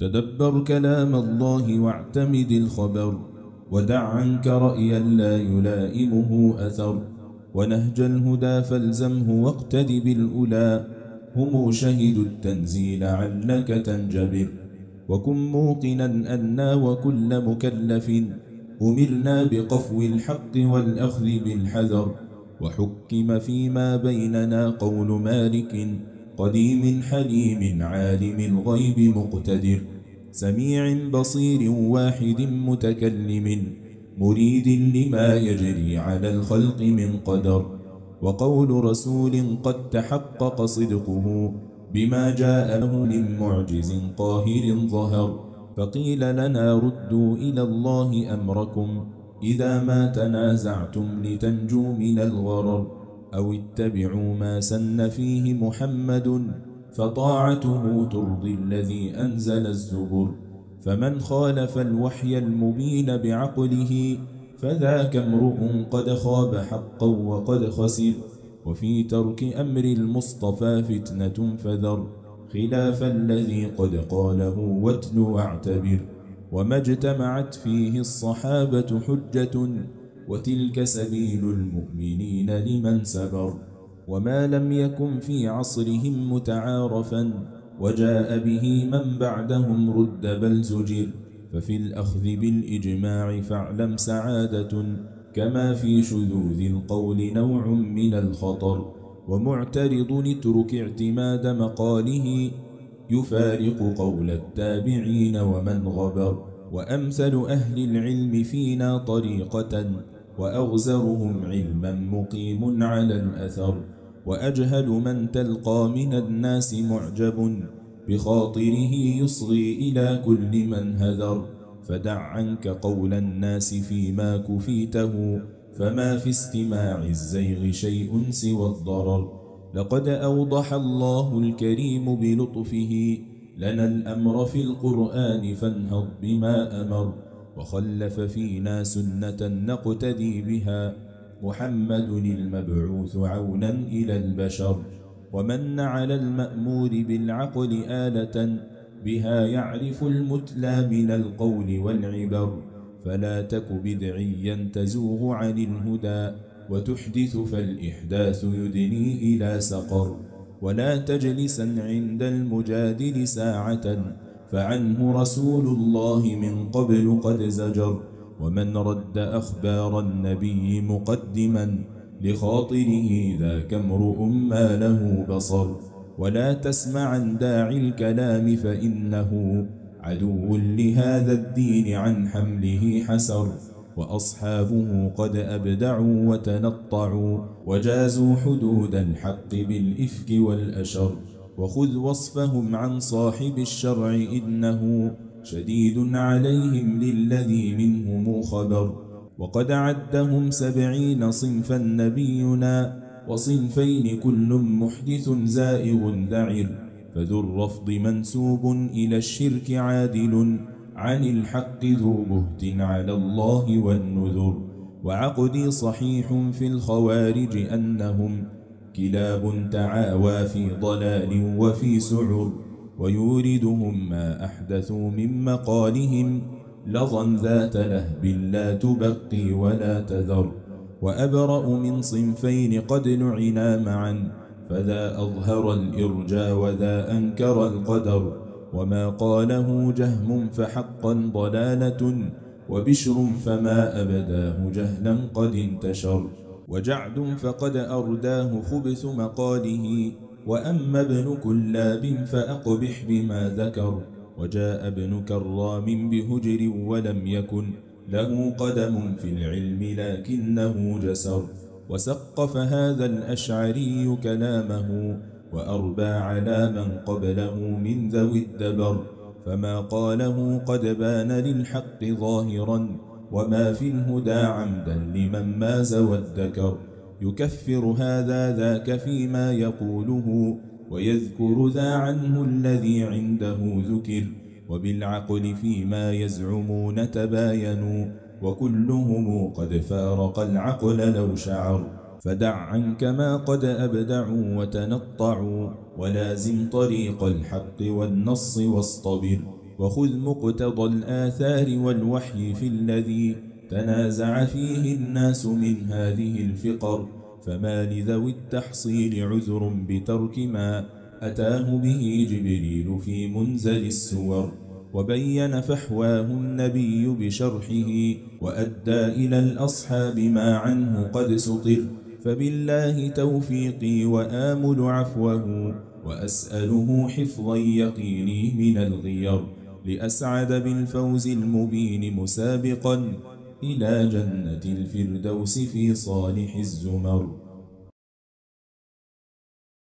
تدبر كلام الله واعتمد الخبر ودع عنك رأيا لا يلائمه أثر ونهج الهدى فالزمه واقتد بالأولى هم شهدوا التنزيل علك تنجبر وكن موقنا أنا وكل مكلف أمرنا بقفو الحق والأخذ بالحذر وحكم فيما بيننا قول مالك قديم حليم عالم الغيب مقتدر سميع بصير واحد متكلم مريد لما يجري على الخلق من قدر. وقول رسول قد تحقق صدقه بما جاء له من معجز قاهر ظهر. فقيل لنا ردوا إلى الله أمركم إذا ما تنازعتم لتنجوا من الغرر. أو اتبعوا ما سن فيه محمد فطاعته ترضي الذي أنزل الزبر. فمن خالف الوحي المبين بعقله فذاك امرؤ قد خاب حقا وقد خسر وفي ترك أمر المصطفى فتنة فذر. خلاف الذي قد قاله واتل واعتبر. وما اجتمعت فيه الصحابة حجة وتلك سبيل المؤمنين لمن سبر وما لم يكن في عصرهم متعارفا وجاء به من بعدهم رد بل زجر ففي الأخذ بالإجماع فاعلم سعادة كما في شذوذ القول نوع من الخطر ومعترض اترك اعتماد مقاله يفارق قول التابعين ومن غبر وأمثل أهل العلم فينا طريقة وأغزرهم علما مقيم على الأثر وأجهل من تلقى من الناس معجب بخاطره يصغي إلى كل من هذر. فدع عنك قول الناس فيما كفيته فما في استماع الزيغ شيء سوى الضرر. لقد أوضح الله الكريم بلطفه لنا الأمر في القرآن فانهض بما أمر. وخلف فينا سنة نقتدي بها. محمد المبعوث عونا إلى البشر ومن على المأمور بالعقل آلة بها يعرف المتلى من القول والعبر. فلا تك بدعيا تزوغ عن الهدى وتحدث فالإحداث يدني إلى سقر. ولا تجلسا عند المجادل ساعة فعنه رسول الله من قبل قد زجر ومن رد أخبار النبي مقدما لخاطره ذاك امرؤ ما له بصر. ولا تسمعا داعي الكلام فإنه عدو لهذا الدين عن حمله حسر. وأصحابه قد أبدعوا وتنطعوا وجازوا حدود الحق بالإفك والأشر. وخذ وصفهم عن صاحب الشرع إنه شديد عليهم للذي منهم خبر. وقد عدهم سبعين صنفا نبينا وصنفين كل محدث زائغ ذعر. فذو الرفض منسوب إلى الشرك عادل عن الحق ذو بهت على الله والنذر. وعقدي صحيح في الخوارج أنهم كلاب تعاوى في ضلال وفي سعر ويوردهم ما أحدثوا من مقالهم لظا ذات لهب لا تبقي ولا تذر وأبرأ من صنفين قد لعنا معا فذا أظهر الإرجى وذا أنكر القدر وما قاله جهم فحقا ضلالة وبشر فما أبداه جهلا قد انتشر وجعد فقد أرداه خبث مقاله وأما ابن كلاب فأقبح بما ذكر وجاء ابن كرام بهجر ولم يكن له قدم في العلم لكنه جسر وسقف هذا الأشعري كلامه وأربى على من قبله من ذوي الدبر فما قاله قد بان للحق ظاهرا وما في الهدى عمدا لمن ماز والذكر. يكفر هذا ذاك فيما يقوله ويذكر ذا عنه الذي عنده ذكر. وبالعقل فيما يزعمون تباينوا وكلهم قد فارق العقل لو شعر. فدع عنك ما قد أبدعوا وتنطعوا ولازم طريق الحق والنص واصطبر. وخذ مقتضى الآثار والوحي في الذي تنازع فيه الناس من هذه الفقر. فما لذوي التحصيل عذر بترك ما أتاه به جبريل في منزل السور. وبين فحواه النبي بشرحه وأدى إلى الأصحاب ما عنه قد سطر. فبالله توفيقي وآمل عفوه وأسأله حفظا يقيني من الغير. لأسعد بالفوز المبين مسابقا إلى جنة الفردوس في صالح الزمر.